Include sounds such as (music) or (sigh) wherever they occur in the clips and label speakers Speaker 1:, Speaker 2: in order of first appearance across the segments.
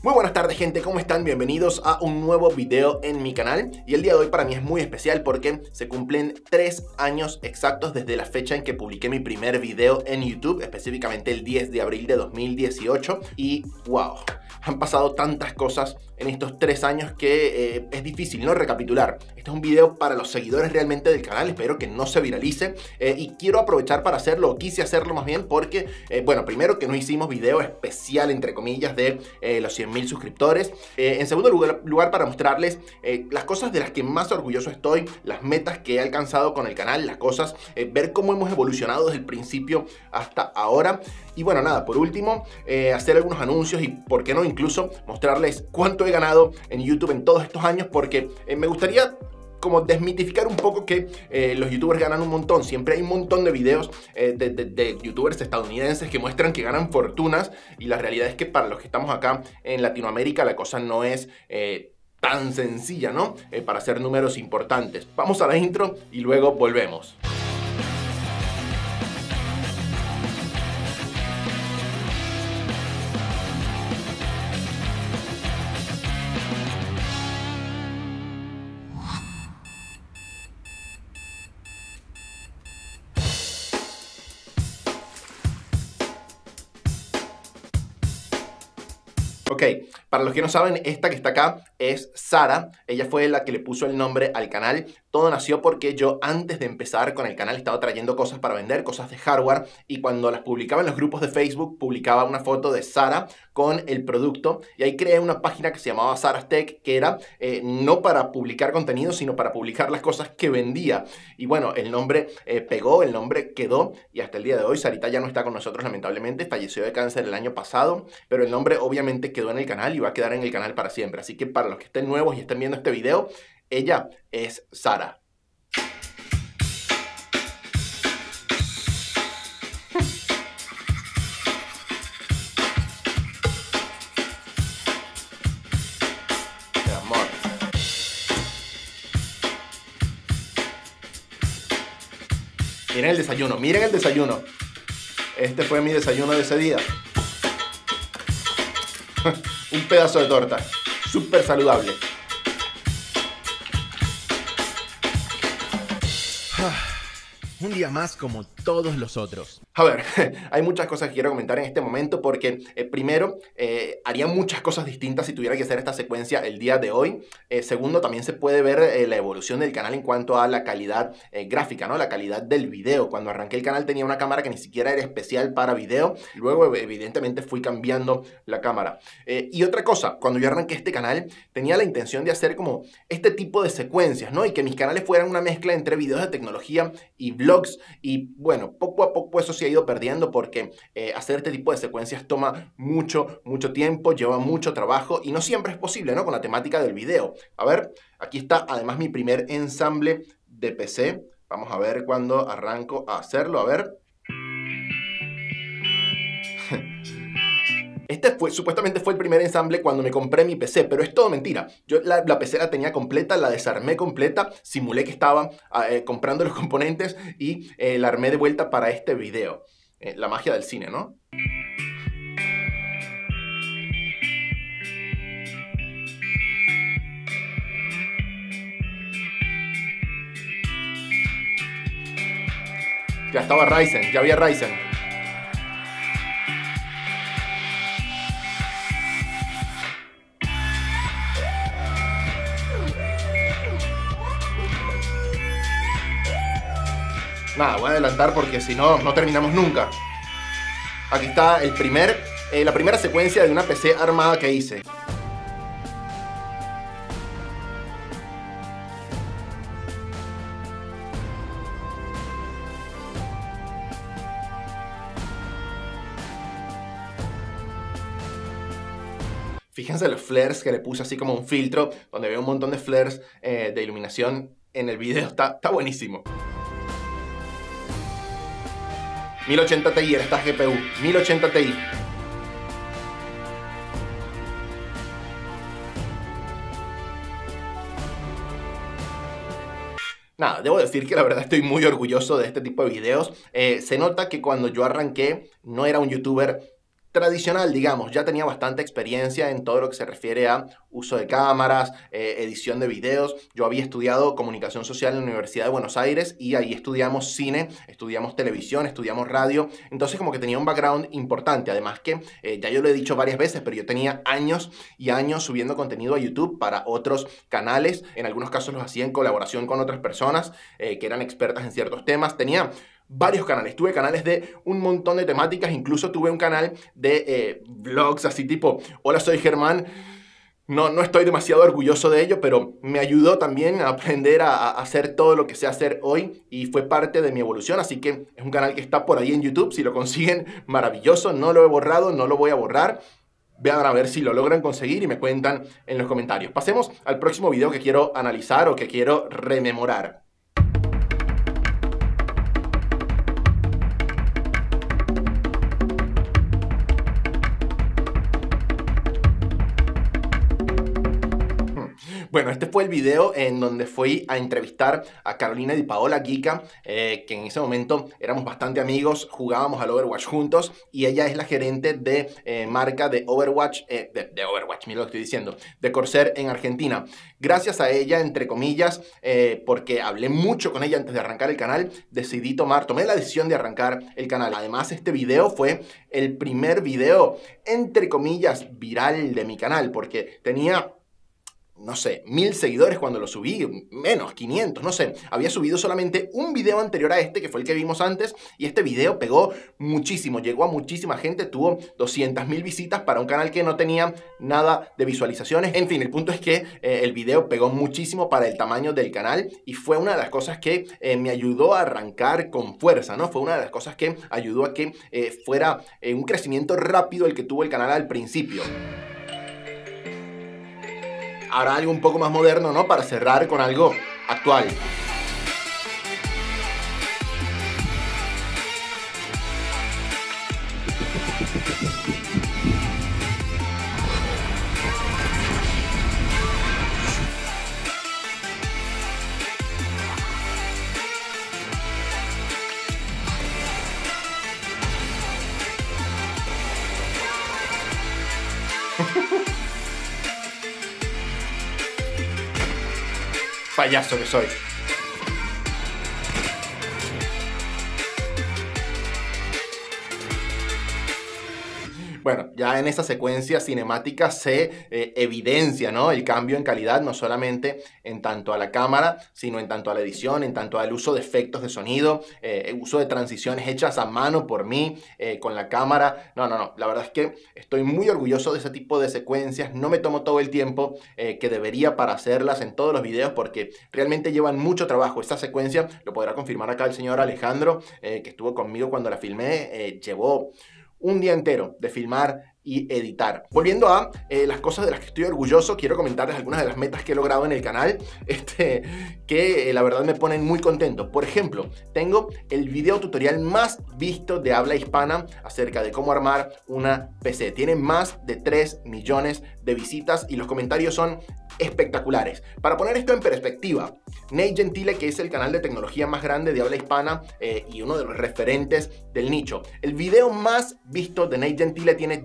Speaker 1: Muy buenas tardes gente, ¿cómo están? Bienvenidos a un nuevo video en mi canal y el día de hoy para mí es muy especial porque se cumplen tres años exactos desde la fecha en que publiqué mi primer video en YouTube, específicamente el 10 de abril de 2018 y wow, han pasado tantas cosas en estos tres años que eh, es difícil no recapitular. Este es un video para los seguidores realmente del canal, espero que no se viralice eh, y quiero aprovechar para hacerlo, quise hacerlo más bien porque, eh, bueno, primero que no hicimos video especial entre comillas de los 100.000 suscriptores. en segundo lugar, lugar para mostrarles las cosas de las que más orgulloso estoy, las metas que he alcanzado con el canal, las cosas, ver cómo hemos evolucionado desde el principio hasta ahora. Y bueno, nada, por último, hacer algunos anuncios y, ¿por qué no? Incluso mostrarles cuánto he ganado en YouTube en todos estos años porque eh, me gustaría como desmitificar un poco que eh, los youtubers ganan un montón. Siempre hay un montón de videos eh, de, youtubers estadounidenses que muestran que ganan fortunas y la realidad es que para los que estamos acá en Latinoamérica la cosa no es tan sencilla, ¿no? para hacer números importantes. Vamos a la intro y luego volvemos. Que no saben, esta que está acá es Sara. Ella fue la que le puso el nombre al canal. Todo nació porque yo antes de empezar con el canal estaba trayendo cosas para vender, cosas de hardware, y cuando las publicaba en los grupos de Facebook, publicaba una foto de Sara con el producto, y ahí creé una página que se llamaba Sara's Tech, que era eh, no para publicar contenido, sino para publicar las cosas que vendía. Y bueno, el nombre eh, pegó, el nombre quedó, y hasta el día de hoy Sarita ya no está con nosotros lamentablemente, falleció de cáncer el año pasado, pero el nombre obviamente quedó en el canal y va a quedar en el canal para siempre. Así que para los que estén nuevos y estén viendo este video, ella es Sara. (laughs) Miren el desayuno, miren el desayuno. Este fue mi desayuno de ese día. Un pedazo de torta. Súper saludable. Un día más como todos los otros. A ver, (laughs) hay muchas cosas que quiero comentar en este momento porque eh, primero, eh, haría muchas cosas distintas si tuviera que hacer esta secuencia el día de hoy. Eh, segundo, también se puede ver la evolución del canal en cuanto a la calidad gráfica, ¿no? La calidad del video. Cuando arranqué el canal tenía una cámara que ni siquiera era especial para video. Luego, evidentemente, fui cambiando la cámara. y otra cosa, cuando yo arranqué este canal, tenía la intención de hacer como este tipo de secuencias, ¿no? Y que mis canales fueran una mezcla entre videos de tecnología y vlogs. Y bueno, poco a poco eso se ha ido perdiendo porque eh, hacer este tipo de secuencias toma mucho, mucho tiempo, lleva mucho trabajo y no siempre es posible, ¿no? Con la temática del video. A ver, aquí está además mi primer ensamble de PC. Vamos a ver cuando arranco a hacerlo. A ver. (laughs) Este fue, supuestamente fue el primer ensamble cuando me compré mi PC, pero es todo mentira. Yo la, PC la tenía completa, la desarmé completa, simulé que estaba ah, eh, comprando los (laughs) componentes y eh, la armé de vuelta para este video. Eh, la magia del cine, ¿no? Ya estaba Ryzen, ya había Ryzen. Nada, voy a adelantar porque si no, no terminamos nunca. Aquí está el primer, eh, la primera secuencia de una PC armada que hice. Fíjense los flares que le puse así como un filtro, donde veo un montón de flares eh, de iluminación en el video. Está, está buenísimo. 1080 Ti era esta GPU. 1080 Ti. Nada, debo decir que la verdad estoy muy orgulloso de este tipo de videos. Eh, se nota que cuando yo arranqué no era un youtuber tradicional, digamos. Ya tenía bastante experiencia en todo lo que se refiere a uso de cámaras, eh, edición de videos. Yo había estudiado comunicación social en la Universidad de Buenos Aires y ahí estudiamos cine, estudiamos televisión, estudiamos radio. Entonces como que tenía un background importante. Además que, eh, ya yo lo he dicho varias veces, pero yo tenía años y años subiendo contenido a YouTube para otros canales. En algunos casos los hacía en colaboración con otras personas eh, que eran expertas en ciertos temas. Tenía varios canales. Tuve canales de un montón de temáticas, incluso tuve un canal de eh, vlogs así tipo, hola soy Germán. No, no estoy demasiado orgulloso de ello, pero me ayudó también a aprender a, hacer todo lo que sé hacer hoy y fue parte de mi evolución, así que es un canal que está por ahí en YouTube, si lo consiguen, maravilloso, no lo he borrado, no lo voy a borrar, Vean a ver si lo logran conseguir y me cuentan en los comentarios. Pasemos al próximo video que quiero analizar o que quiero rememorar. Bueno, este fue el video en donde fui a entrevistar a Carolina Di Paola Gica, eh, que en ese momento éramos bastante amigos, jugábamos al Overwatch juntos y ella es la gerente de eh, marca de Overwatch, eh, de, Overwatch, mira lo que estoy diciendo, de Corsair en Argentina. Gracias a ella, entre comillas, porque hablé mucho con ella antes de arrancar el canal, decidí tomar, tomé la decisión de arrancar el canal. Además, este video fue el primer video, entre comillas, viral de mi canal, porque tenía no sé, mil seguidores cuando lo subí, menos, 500, no sé. Había subido solamente un video anterior a este, que fue el que vimos antes, y este video pegó muchísimo, llegó a muchísima gente, tuvo 200 mil visitas para un canal que no tenía nada de visualizaciones. En fin, el punto es que eh, el video pegó muchísimo para el tamaño del canal y fue una de las cosas que eh, me ayudó a arrancar con fuerza, ¿no? Fue una de las cosas que ayudó a que eh, fuera un crecimiento rápido el que tuvo el canal al principio ahora algo un poco más moderno, ¿no? Para cerrar con algo actual. Payaso que soy. En esa secuencia cinemática se eh, evidencia ¿no? el cambio en calidad, no solamente en tanto a la cámara, sino en tanto a la edición, en tanto al uso de efectos de sonido, eh, uso de transiciones hechas a mano por mí, eh, con la cámara. No, no, no, la verdad es que estoy muy orgulloso de ese tipo de secuencias, no me tomo todo el tiempo que debería para hacerlas en todos los videos porque realmente llevan mucho trabajo. Esta secuencia, lo podrá confirmar acá el señor Alejandro, que estuvo conmigo cuando la filmé, llevó un día entero de filmar y editar. Volviendo a eh, las cosas de las que estoy orgulloso, quiero comentarles algunas de las metas que he logrado en el canal, (laughs) este, que eh, la verdad me ponen muy contento. Por ejemplo, tengo el video tutorial más visto de habla hispana acerca de cómo armar una PC. Tiene más de 3 millones de visitas y los comentarios son espectaculares. Para poner esto en perspectiva, Nate Gentile, que es el canal de tecnología más grande de habla hispana eh, y uno de los referentes del nicho, el video más visto de Nate Gentile tiene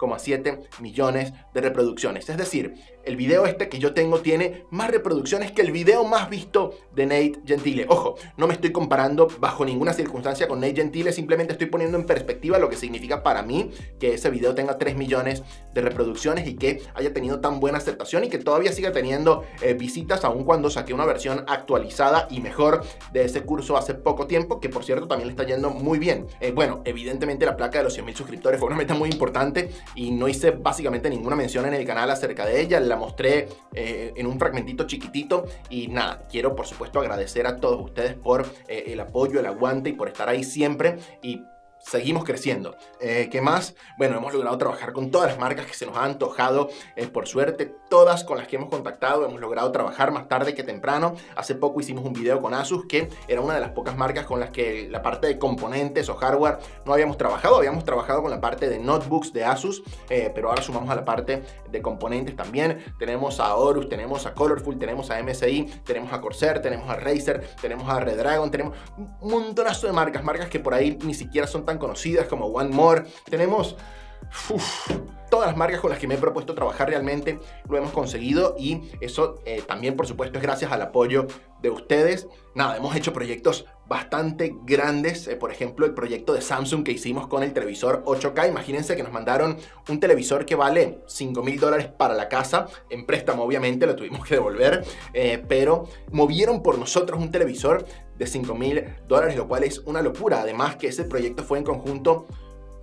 Speaker 1: 2,7 millones de reproducciones. Es decir, el video este que yo tengo tiene más reproducciones que el video más visto de Nate Gentile. Ojo, no me estoy comparando bajo ninguna circunstancia con Nate Gentile, simplemente estoy poniendo en perspectiva lo que significa para mí que ese video tenga 3 millones de reproducciones y que haya tenido tan buena aceptación y que todavía siga teniendo eh, visitas aun cuando saqué una versión actualizada y mejor de ese curso hace poco tiempo, que por cierto también le está yendo muy bien. Eh, bueno, evidentemente la placa de los 100.000 suscriptores fue una meta muy importante y no hice básicamente ninguna mención en el canal acerca de ella la mostré eh, en un fragmentito chiquitito y nada, quiero por supuesto agradecer a todos ustedes por eh, el apoyo, el aguante y por estar ahí siempre y seguimos creciendo. Eh, ¿Qué más? Bueno, hemos logrado trabajar con todas las marcas que se nos han antojado. Eh, por suerte, todas con las que hemos contactado hemos logrado trabajar más tarde que temprano. Hace poco hicimos un video con Asus, que era una de las pocas marcas con las que la parte de componentes o hardware no habíamos trabajado. Habíamos trabajado con la parte de notebooks de Asus, eh, pero ahora sumamos a la parte de componentes también. Tenemos a Horus, tenemos a Colorful, tenemos a MSI, tenemos a Corsair, tenemos a Razer, tenemos a Redragon, tenemos un montonazo de marcas, marcas que por ahí ni siquiera son tan conocidas como One More. Tenemos todas las marcas con las que me he propuesto trabajar realmente lo hemos conseguido y eso eh, también por supuesto es gracias al apoyo de ustedes. Nada, hemos hecho proyectos bastante grandes, eh, por ejemplo el proyecto de Samsung que hicimos con el televisor 8K, imagínense que nos mandaron un televisor que vale 5 mil dólares para la casa, en préstamo obviamente lo tuvimos que devolver, eh, pero movieron por nosotros un televisor de 5 mil dólares, lo cual es una locura, además que ese proyecto fue en conjunto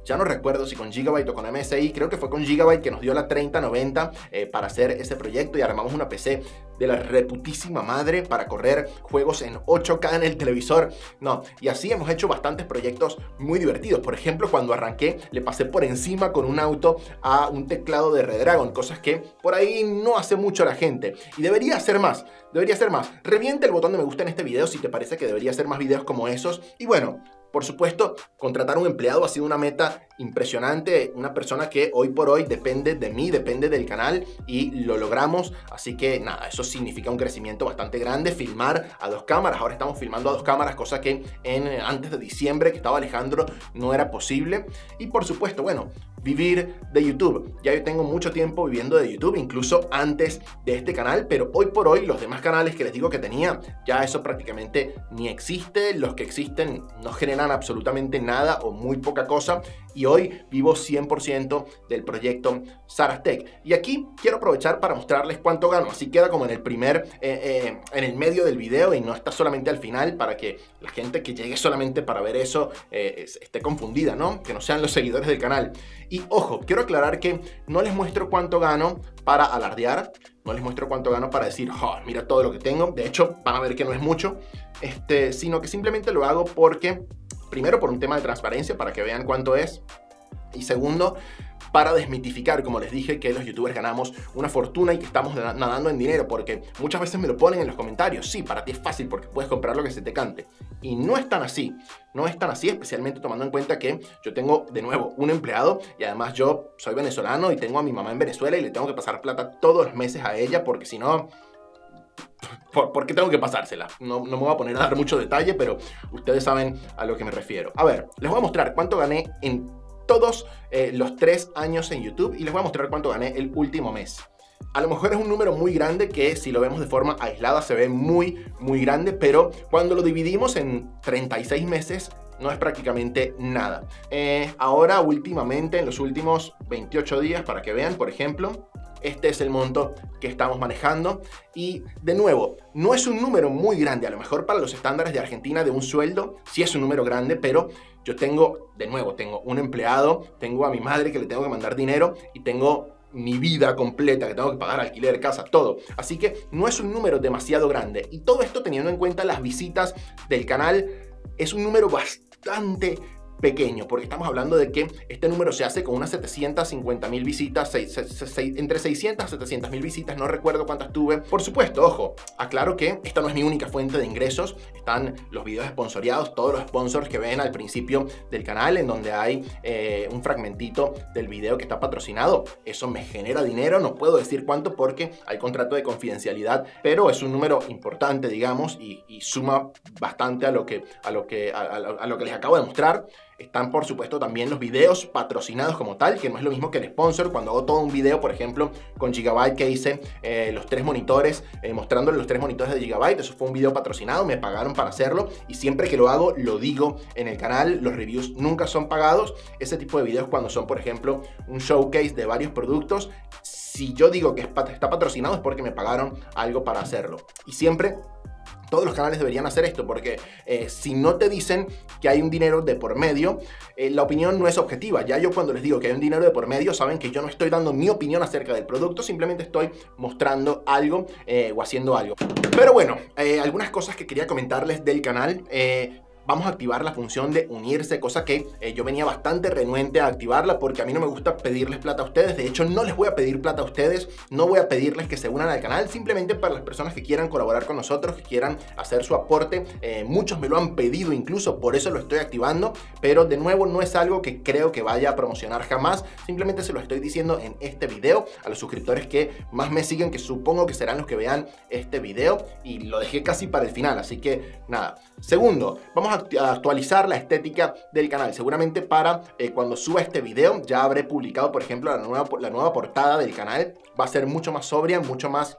Speaker 1: ya no recuerdo si con Gigabyte o con MSI, creo que fue con Gigabyte que nos dio la 3090 eh, para hacer ese proyecto y armamos una PC de la reputísima madre para correr juegos en 8K en el televisor. No, y así hemos hecho bastantes proyectos muy divertidos. Por ejemplo, cuando arranqué, le pasé por encima con un auto a un teclado de Redragon, cosas que por ahí no hace mucho la gente. Y debería hacer más, debería ser más. Reviente el botón de me gusta en este video si te parece que debería hacer más videos como esos. Y bueno, por supuesto, contratar un empleado ha sido una meta impresionante, una persona que hoy por hoy depende de mí, depende del canal y lo logramos, así que nada, eso significa un crecimiento bastante grande, filmar a dos cámaras, ahora estamos filmando a dos cámaras, cosa que en, antes de diciembre que estaba Alejandro no era posible. Y por supuesto, bueno, vivir de YouTube. Ya yo tengo mucho tiempo viviendo de YouTube, incluso antes de este canal, pero hoy por hoy los demás canales que les digo que tenía, ya eso prácticamente ni existe, los que existen no generan absolutamente nada o muy poca cosa y hoy vivo 100% del proyecto Sarastec. Y aquí quiero aprovechar para mostrarles cuánto gano, así queda como en el primer, eh, eh, en el medio del video y no está solamente al final para que la gente que llegue solamente para ver eso eh, esté confundida, ¿no? Que no sean los seguidores del canal. Y ojo, quiero aclarar que no les muestro cuánto gano para alardear, no les muestro cuánto gano para decir, mira todo lo que tengo, de hecho van a ver que no es mucho, este, sino que simplemente lo hago porque Primero por un tema de transparencia, para que vean cuánto es. Y segundo, para desmitificar, como les dije, que los youtubers ganamos una fortuna y que estamos nadando en dinero, porque muchas veces me lo ponen en los comentarios. Sí, para ti es fácil porque puedes comprar lo que se te cante. Y no es tan así, no es tan así, especialmente tomando en cuenta que yo tengo, de nuevo, un empleado y además yo soy venezolano y tengo a mi mamá en Venezuela y le tengo que pasar plata todos los meses a ella porque si no ¿Por, qué tengo que pasársela? No, no, me voy a poner a dar mucho detalle, pero ustedes saben a lo que me refiero. A ver, les voy a mostrar cuánto gané en todos eh, los tres años en YouTube y les voy a mostrar cuánto gané el último mes. A lo mejor es un número muy grande que si lo vemos de forma aislada se ve muy, muy grande, pero cuando lo dividimos en 36 meses no es prácticamente nada. Eh, ahora, últimamente, en los últimos 28 días, para que vean, por ejemplo, este es el monto que estamos manejando. Y de nuevo, no es un número muy grande, a lo mejor para los estándares de Argentina de un sueldo, sí es un número grande, pero yo tengo, de nuevo, tengo un empleado, tengo a mi madre que le tengo que mandar dinero y tengo mi vida completa, que tengo que pagar alquiler, casa, todo. Así que no es un número demasiado grande. Y todo esto teniendo en cuenta las visitas del canal, es un número bastante pequeño, porque estamos hablando de que este número se hace con unas 750 mil visitas, entre 600 y 700 mil visitas, no recuerdo cuántas tuve. Por supuesto, ojo, aclaro que esta no es mi única fuente de ingresos, están los videos sponsoriados, todos los sponsors que ven al principio del canal, en donde hay eh, un fragmentito del video que está patrocinado. Eso me genera dinero, no puedo decir cuánto porque hay contrato de confidencialidad, pero es un número importante, digamos, y, suma bastante a lo que, a lo que, a lo que les acabo de mostrar. Están, por supuesto, también los videos patrocinados como tal, que no es lo mismo que el sponsor. Cuando hago todo un video, por ejemplo, con Gigabyte que hice eh, los tres monitores, eh, mostrándole los tres monitores de Gigabyte, eso fue un video patrocinado, me pagaron para hacerlo y siempre que lo hago, lo digo en el canal. Los reviews nunca son pagados. Ese tipo de videos cuando son, por ejemplo, un showcase de varios productos, si yo digo que está patrocinado es porque me pagaron algo para hacerlo. Y siempre todos los canales deberían hacer esto porque eh, si no te dicen que hay un dinero de por medio, eh, la opinión no es objetiva. Ya yo cuando les digo que hay un dinero de por medio, saben que yo no estoy dando mi opinión acerca del producto, simplemente estoy mostrando algo eh, o haciendo algo. Pero bueno, algunas cosas que quería comentarles del canal vamos a activar la función de unirse, cosa que eh, yo venía bastante renuente a activarla porque a mí no me gusta pedirles plata a ustedes. De hecho, no les voy a pedir plata a ustedes, no voy a pedirles que se unan al canal, simplemente para las personas que quieran colaborar con nosotros, que quieran hacer su aporte. Eh, muchos me lo han pedido incluso, por eso lo estoy activando, pero de nuevo no es algo que creo que vaya a promocionar jamás, simplemente se lo estoy diciendo en este video a los suscriptores que más me siguen, que supongo que serán los que vean este video y lo dejé casi para el final, así que nada. Segundo, vamos a a actualizar la estética del canal. Seguramente para eh, cuando suba este video ya habré publicado, por ejemplo, la nueva, la nueva portada del canal. Va a ser mucho más sobria, mucho más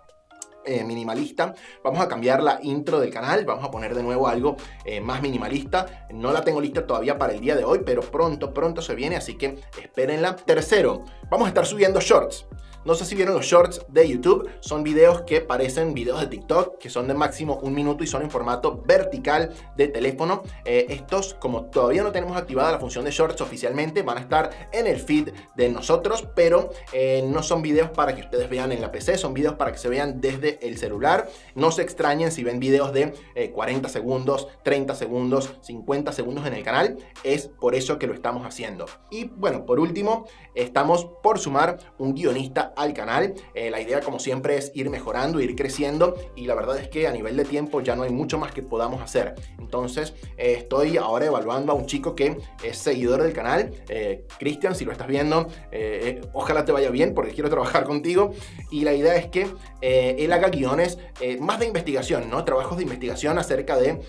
Speaker 1: eh, minimalista. Vamos a cambiar la intro del canal, vamos a poner de nuevo algo eh, más minimalista. No la tengo lista todavía para el día de hoy, pero pronto, pronto se viene, así que espérenla. Tercero, vamos a estar subiendo shorts. No sé si vieron los shorts de YouTube, son videos que parecen videos de TikTok, que son de máximo un minuto y son en formato vertical de teléfono. Eh, estos, como todavía no tenemos activada la función de shorts oficialmente, van a estar en el feed de nosotros, pero eh, no son videos para que ustedes vean en la PC, son videos para que se vean desde el celular. No se extrañen si ven videos de 40 eh, segundos, 30 segundos, 50 segundos en el canal, es por eso que lo estamos haciendo. Y bueno, por último, estamos por sumar un guionista al canal. Eh, la idea, como siempre, es ir mejorando, ir creciendo y la verdad es que a nivel de tiempo ya no hay mucho más que podamos hacer. Entonces, eh, estoy ahora evaluando a un chico que es seguidor del canal. Eh, Cristian, si lo estás viendo, ojalá te vaya bien porque quiero trabajar contigo. Y la idea es que él haga guiones más de investigación, ¿no? Trabajos de investigación acerca de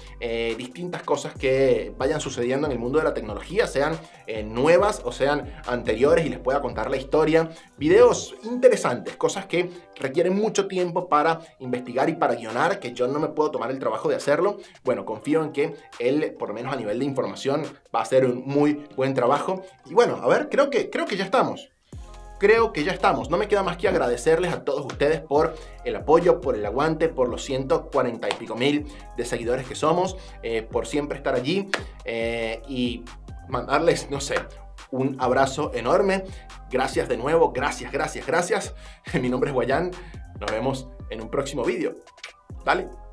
Speaker 1: distintas cosas que vayan sucediendo en el mundo de la tecnología, sean nuevas o sean anteriores y les pueda contar la historia. Videos interesantes, cosas que requieren mucho tiempo para investigar y para guionar, que yo no me puedo tomar el trabajo de hacerlo. Bueno, confío en que él, por lo menos a nivel de información, va a hacer un muy buen trabajo. Y bueno, a ver, creo que, creo que ya estamos creo que ya estamos. No me queda más que agradecerles a todos ustedes por el apoyo, por el aguante, por los 140 y pico mil de seguidores que somos, eh, por siempre estar allí eh, y mandarles, no sé, un abrazo enorme. Gracias de nuevo, gracias, gracias, gracias. (laughs) Mi nombre es Guayán. Nos vemos en un próximo vídeo. Dale.